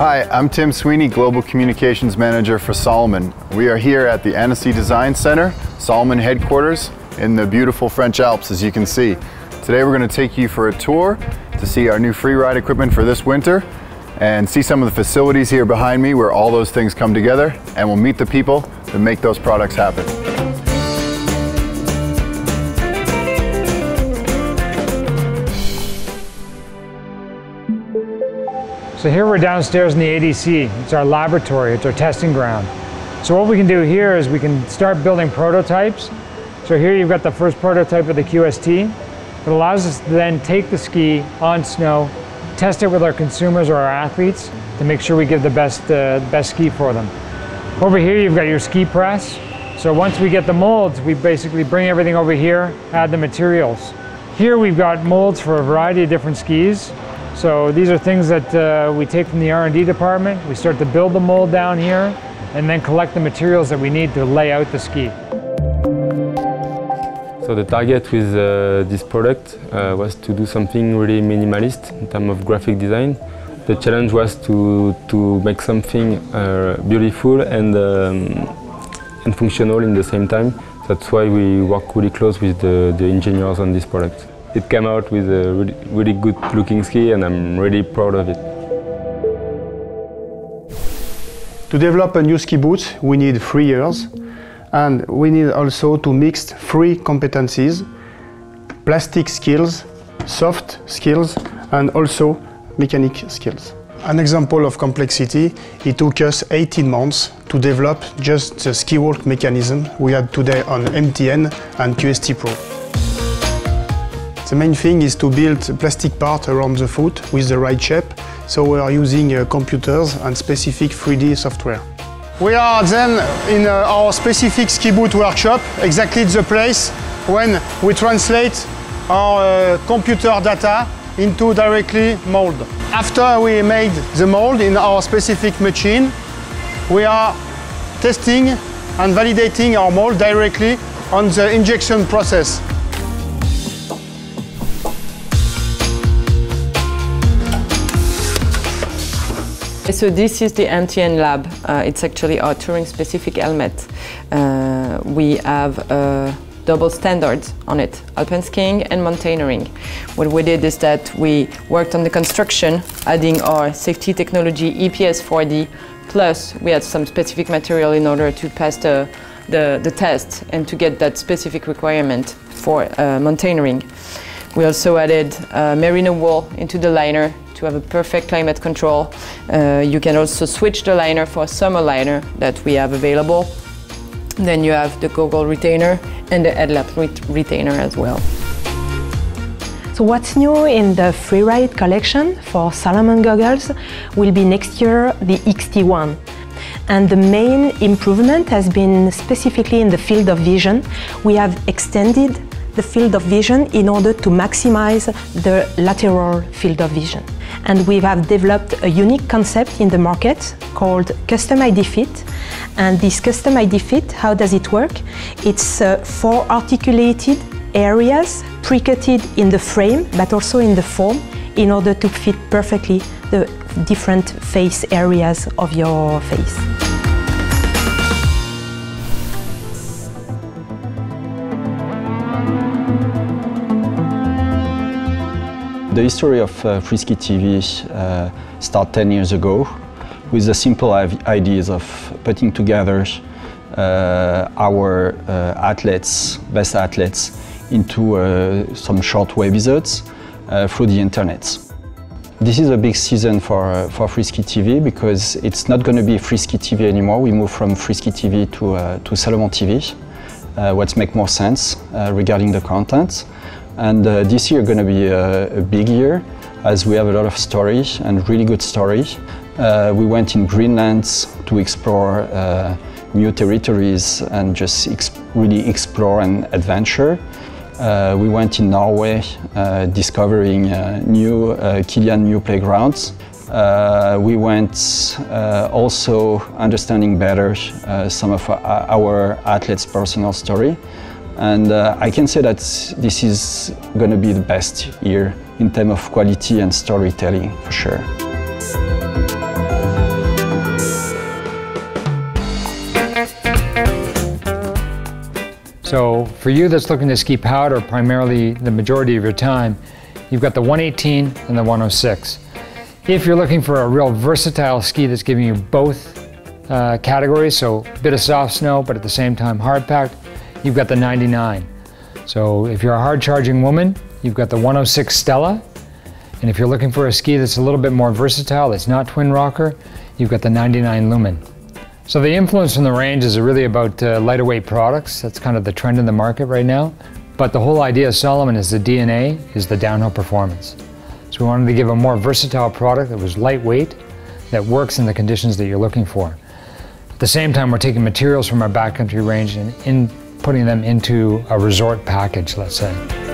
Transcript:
Hi, I'm Tim Sweeney, Global Communications Manager for Salomon. We are here at the Annecy Design Center, Salomon headquarters, in the beautiful French Alps, as you can see. Today we're going to take you for a tour to see our new free ride equipment for this winter and see some of the facilities here behind me where all those things come together and we'll meet the people that make those products happen. So here we're downstairs in the ADC. It's our laboratory, it's our testing ground. So what we can do here is we can start building prototypes. So here you've got the first prototype of the QST. It allows us to then take the ski on snow, test it with our consumers or our athletes to make sure we give the best, uh, best ski for them. Over here you've got your ski press. So once we get the molds, we basically bring everything over here, add the materials. Here we've got molds for a variety of different skis. So these are things that uh, we take from the R&D department. We start to build the mold down here and then collect the materials that we need to lay out the ski. So the target with uh, this product uh, was to do something really minimalist in terms of graphic design. The challenge was to, to make something uh, beautiful and, um, and functional in the same time. That's why we work really close with the, the engineers on this product. It came out with a really, really good looking ski and I'm really proud of it. To develop a new ski boot, we need three years and we need also to mix three competencies, plastic skills, soft skills and also mechanic skills. An example of complexity, it took us 18 months to develop just the ski walk mechanism we had today on MTN and QST Pro. The main thing is to build plastic part around the foot with the right shape, so we are using uh, computers and specific 3D software. We are then in uh, our specific ski boot workshop, exactly the place when we translate our uh, computer data into directly mold. After we made the mold in our specific machine, we are testing and validating our mold directly on the injection process. So this is the MTN lab. Uh, it's actually our touring specific helmet. Uh, we have uh, double standards on it, alpine skiing and mountaineering. What we did is that we worked on the construction, adding our safety technology EPS 4D, plus we had some specific material in order to pass the, the, the test and to get that specific requirement for uh, mountaineering. We also added uh, merino wool into the liner to have a perfect climate control. Uh, you can also switch the liner for a summer liner that we have available. Then you have the goggle retainer and the headlamp ret retainer as well. So what's new in the Freeride collection for Salomon goggles will be next year the XT1. And the main improvement has been specifically in the field of vision. We have extended the field of vision in order to maximize the lateral field of vision. And we have developed a unique concept in the market called Custom ID Fit. And this Custom ID Fit, how does it work? It's uh, four articulated areas pre-cutted in the frame but also in the form in order to fit perfectly the different face areas of your face. The history of uh, Freeski TV uh, started 10 years ago with the simple ideas of putting together uh, our uh, athletes, best athletes, into uh, some short episodes uh, through the internet. This is a big season for, for Freeski TV because it's not going to be Freeski TV anymore. We move from Freeski TV to, to Salomon TV, what makes more sense regarding the content. And uh, this year going to be a, a, big year as we have a lot of stories and really good stories. Uh, we went in Greenland to explore uh, new territories and just really explore and adventure. Uh, we went in Norway uh, discovering uh, new Kilian new playgrounds. we went also understanding better some of our athletes' personal story. And uh, I can say that this is going to be the best year in terms of quality and storytelling, for sure. So for you that's looking to ski powder primarily the majority of your time, you've got the 118 and the 106. If you're looking for a real versatile ski that's giving you both uh, categories, so a bit of soft snow, but at the same time hard packed, you've got the 99. So if you're a hard charging woman, you've got the 106 Stella. And if you're looking for a ski that's a little bit more versatile, that's not twin rocker, you've got the 99 Lumen. So the influence from the range is really about uh, lighter weight products. That's kind of the trend in the market right now. But the whole idea of Salomon is the DNA is the downhill performance. So we wanted to give a more versatile product that was lightweight, that works in the conditions that you're looking for. At the same time, we're taking materials from our backcountry range and in putting them into a resort package, let's say.